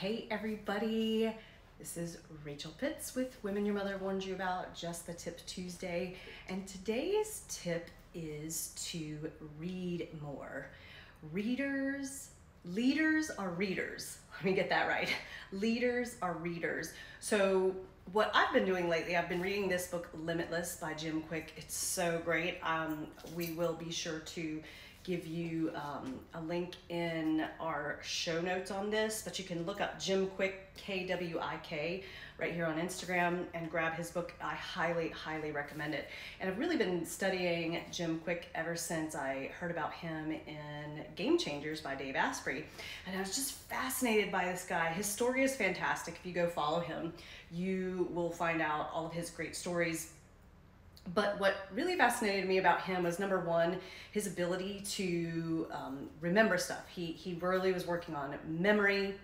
Hey everybody, this is Rachel Pitts with Women Your Mother Warned You About, Just the Tip Tuesday. And today's tip is to read more. Readers, leaders are readers. Let me get that right. Leaders are readers. So what I've been doing lately, I've been reading this book, Limitless by Jim Kwik. It's so great. Um, we will be sure to give you um, a link in our show notes on this, but you can look up Jim Kwik, K W I K, right here on Instagram and grab his book. I highly, highly recommend it. And I've really been studying Jim Kwik ever since I heard about him in Game Changers by Dave Asprey. And I was just fascinated by this guy. His story is fantastic. If you go follow him, you will find out all of his great stories but what really fascinated me about him was number one, his ability to um, remember stuff. He, he really was working on memory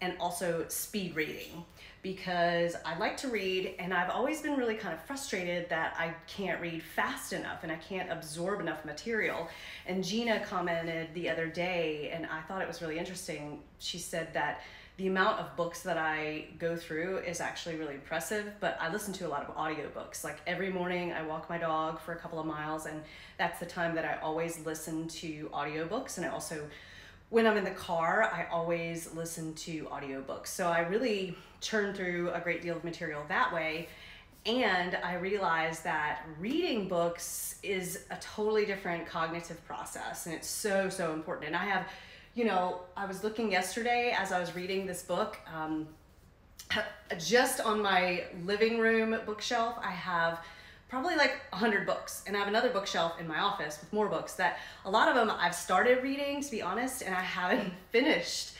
and also speed reading because I like to read and I've always been really kind of frustrated that I can't read fast enough and I can't absorb enough material. And Gina commented the other day, and I thought it was really interesting. She said that the amount of books that I go through is actually really impressive, but I listen to a lot of audiobooks. Like every morning I walk my dog for a couple of miles and that's the time that I always listen to audiobooks and I also when I'm in the car, I always listen to audiobooks. So I really churn through a great deal of material that way. And I realized that reading books is a totally different cognitive process and it's so, so important. And I have you know, I was looking yesterday as I was reading this book. Um, just on my living room bookshelf, I have probably like 100 books and I have another bookshelf in my office with more books that a lot of them I've started reading to be honest and I haven't finished.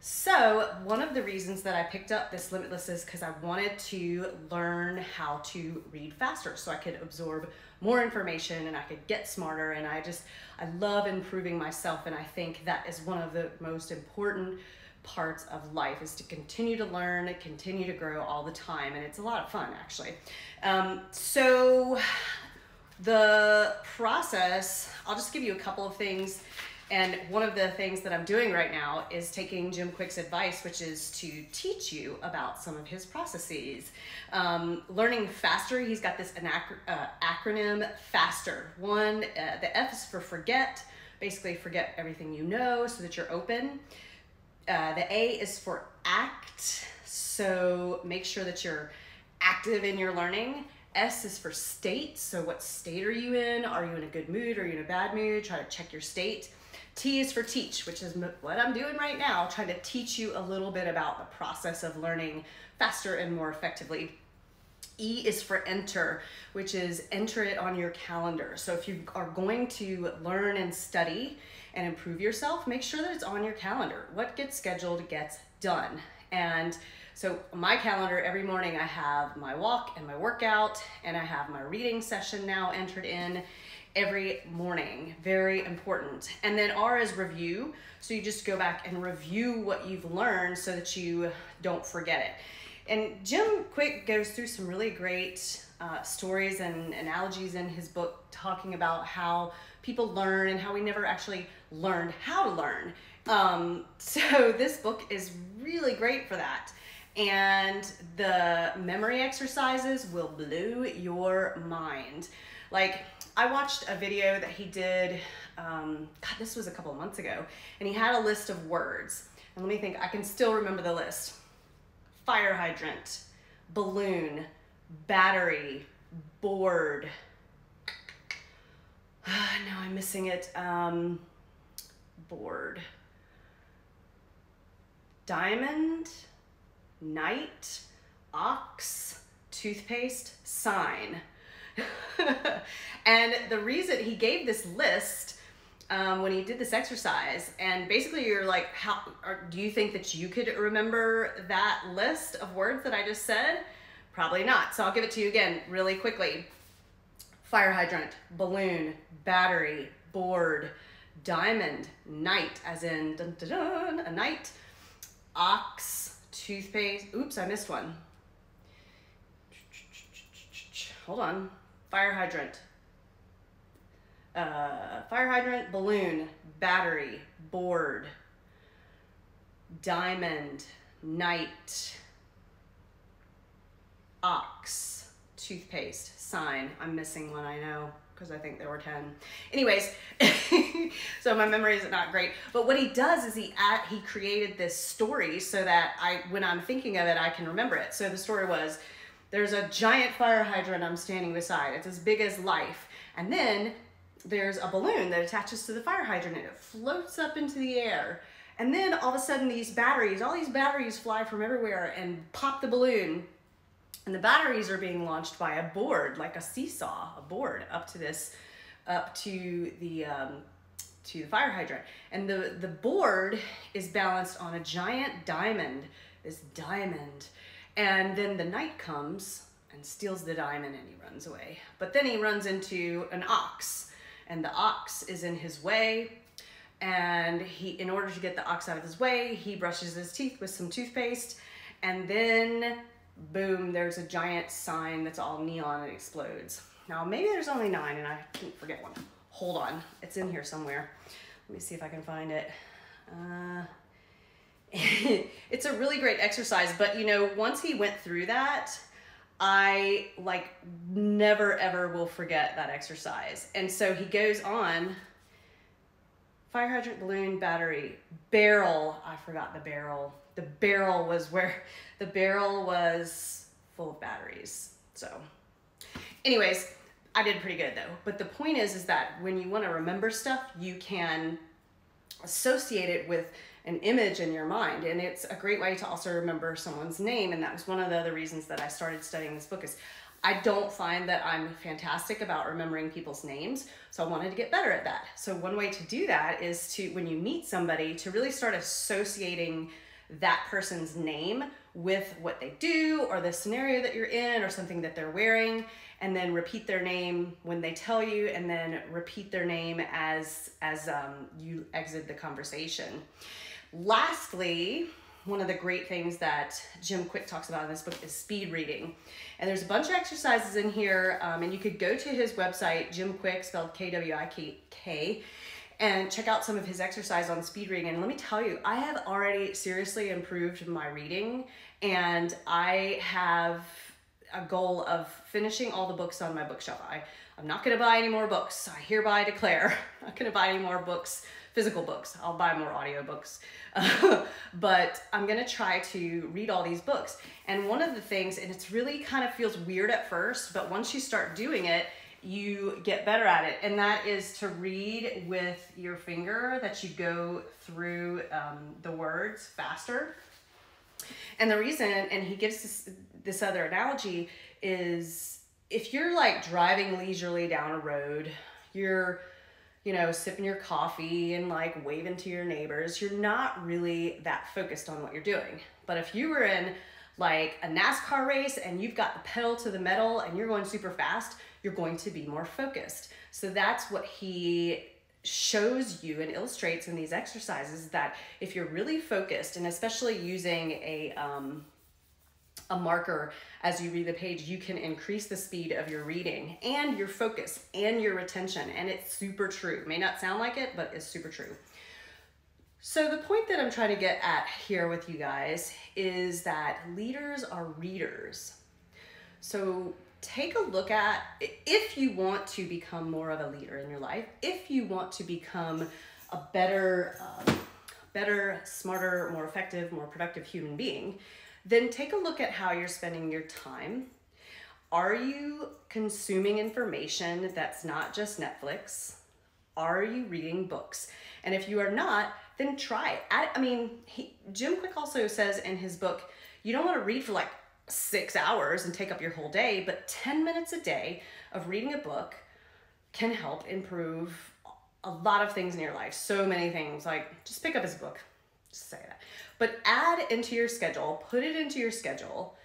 So one of the reasons that I picked up this Limitless is because I wanted to learn how to read faster so I could absorb more information and I could get smarter and I just I love improving myself and I think that is one of the most important parts of life is to continue to learn, and continue to grow all the time and it's a lot of fun actually. Um, so the process, I'll just give you a couple of things and one of the things that I'm doing right now is taking Jim Kwik's advice, which is to teach you about some of his processes. Um, learning faster, he's got this uh, acronym FASTER. One, uh, the F is for forget, basically forget everything you know so that you're open. Uh, the A is for act, so make sure that you're active in your learning. S is for state, so what state are you in? Are you in a good mood? Are you in a bad mood? Try to check your state. T is for teach, which is what I'm doing right now, trying to teach you a little bit about the process of learning faster and more effectively. E is for enter, which is enter it on your calendar. So if you are going to learn and study and improve yourself, make sure that it's on your calendar. What gets scheduled gets done. And so my calendar, every morning I have my walk and my workout, and I have my reading session now entered in every morning. Very important. And then R is review. So you just go back and review what you've learned so that you don't forget it. And Jim Kwik goes through some really great uh, stories and analogies in his book talking about how people learn and how we never actually learned how to learn. Um, so this book is really great for that. And the memory exercises will blow your mind. Like, I watched a video that he did, um, God, this was a couple months ago, and he had a list of words. And let me think, I can still remember the list fire hydrant, balloon, battery, board. no, I'm missing it. Um, board. Diamond, night, ox, toothpaste, sign. and the reason he gave this list um, when he did this exercise, and basically you're like, how or do you think that you could remember that list of words that I just said? Probably not. So I'll give it to you again really quickly. Fire hydrant, balloon, battery, board, diamond, night, as in dun, dun, dun, a night, ox, toothpaste. Oops, I missed one. Hold on fire hydrant, uh, fire hydrant, balloon, battery, board, diamond, night, ox, toothpaste, sign. I'm missing one, I know, because I think there were 10. Anyways, so my memory is not great. But what he does is he at, he created this story so that I, when I'm thinking of it, I can remember it. So the story was, there's a giant fire hydrant I'm standing beside. It's as big as life. And then there's a balloon that attaches to the fire hydrant and it floats up into the air. And then all of a sudden these batteries, all these batteries fly from everywhere and pop the balloon. And the batteries are being launched by a board, like a seesaw, a board up to this, up to the, um, to the fire hydrant. And the, the board is balanced on a giant diamond, this diamond and then the knight comes and steals the diamond and he runs away. But then he runs into an ox and the ox is in his way. And he, in order to get the ox out of his way, he brushes his teeth with some toothpaste. And then, boom, there's a giant sign that's all neon and explodes. Now, maybe there's only nine and I can't forget one. Hold on, it's in here somewhere. Let me see if I can find it. Uh, it's a really great exercise, but you know, once he went through that, I like never ever will forget that exercise. And so he goes on fire hydrant, balloon, battery, barrel. I forgot the barrel. The barrel was where the barrel was full of batteries. So, anyways, I did pretty good though. But the point is, is that when you want to remember stuff, you can associate it with an image in your mind and it's a great way to also remember someone's name and that was one of the other reasons that I started studying this book is I don't find that I'm fantastic about remembering people's names, so I wanted to get better at that. So one way to do that is to when you meet somebody to really start associating that person's name with what they do or the scenario that you're in or something that they're wearing and then repeat their name when they tell you and then repeat their name as as um, you exit the conversation Lastly, one of the great things that Jim Kwik talks about in this book is speed reading. And there's a bunch of exercises in here, um, and you could go to his website, Jim Kwik, spelled K-W-I-K, and check out some of his exercise on speed reading. And let me tell you, I have already seriously improved my reading, and I have a goal of finishing all the books on my bookshelf. I, I'm not gonna buy any more books. I hereby declare, I'm not gonna buy any more books physical books. I'll buy more audiobooks. But I'm gonna try to read all these books. And one of the things, and it's really kind of feels weird at first, but once you start doing it, you get better at it. And that is to read with your finger, that you go through um, the words faster. And the reason, and he gives this, this other analogy, is if you're like driving leisurely down a road, you're you know, sipping your coffee and like waving to your neighbors, you're not really that focused on what you're doing. But if you were in like a NASCAR race and you've got the pedal to the metal and you're going super fast, you're going to be more focused. So that's what he shows you and illustrates in these exercises that if you're really focused and especially using a um, a marker as you read the page, you can increase the speed of your reading and your focus and your retention. And it's super true. May not sound like it, but it's super true. So the point that I'm trying to get at here with you guys is that leaders are readers. So take a look at if you want to become more of a leader in your life, if you want to become a better, um, better, smarter, more effective, more productive human being, then take a look at how you're spending your time. Are you consuming information that's not just Netflix? Are you reading books? And if you are not, then try it. I, I mean, he, Jim Kwik also says in his book, you don't want to read for like six hours and take up your whole day, but 10 minutes a day of reading a book can help improve a lot of things in your life. So many things, like just pick up his book. Just say that. But add into your schedule, put it into your schedule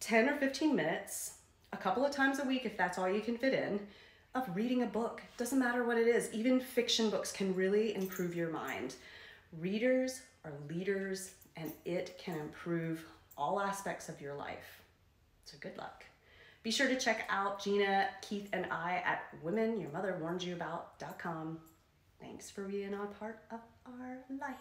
10 or 15 minutes, a couple of times a week if that's all you can fit in, of reading a book. Doesn't matter what it is, even fiction books can really improve your mind. Readers are leaders and it can improve all aspects of your life. So good luck. Be sure to check out Gina, Keith, and I at womenyourmotherwarnedyouabout.com. Thanks for being a part of our life.